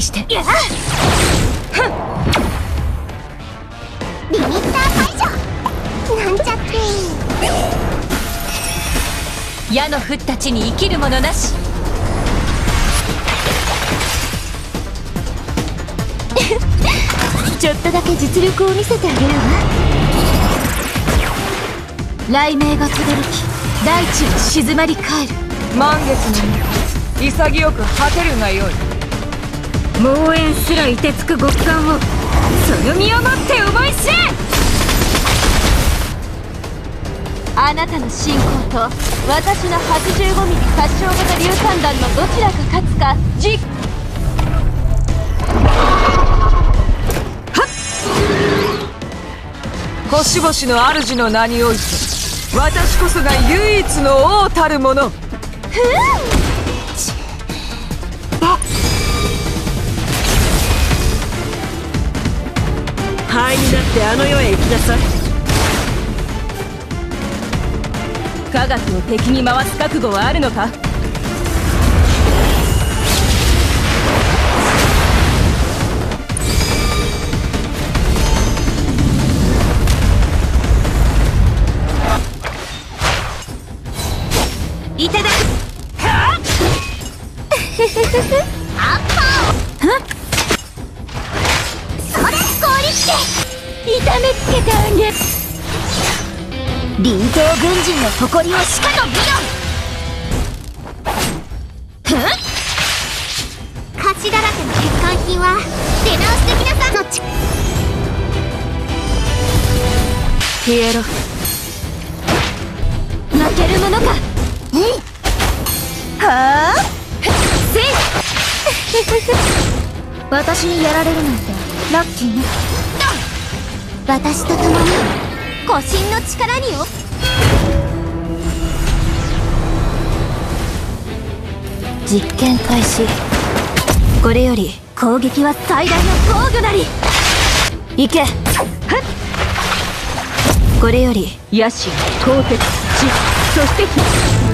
して。リミッター解除。なんちゃって矢のふったちに生きるものなし。ちょっとだけ実力を見せてあげるわ。雷鳴が轟き大地は静まり返る。満月に潔く果てるがよい猛炎すら凍てつく極寒をその身をもって思い知れあなたの信仰と私の 85mm 殺傷型硫酸弾のどちらが勝つか実星々の主の名において私こそが唯一の王たる者。灰になってあの世へ行きなさい。科学を敵に回す覚悟はあるのか？いただく。痛めつけてあげる。臨島軍人の誇りをしかと見ろ価値だらけの欠陥品は出直してきなさい。のち。消えろ。負けるものか。はあ？せい。私にやられるなんてラッキーね私と共に古神の力によ。実験開始。これより攻撃は最大の防御なり。行け。これより野心鋼鉄地そして火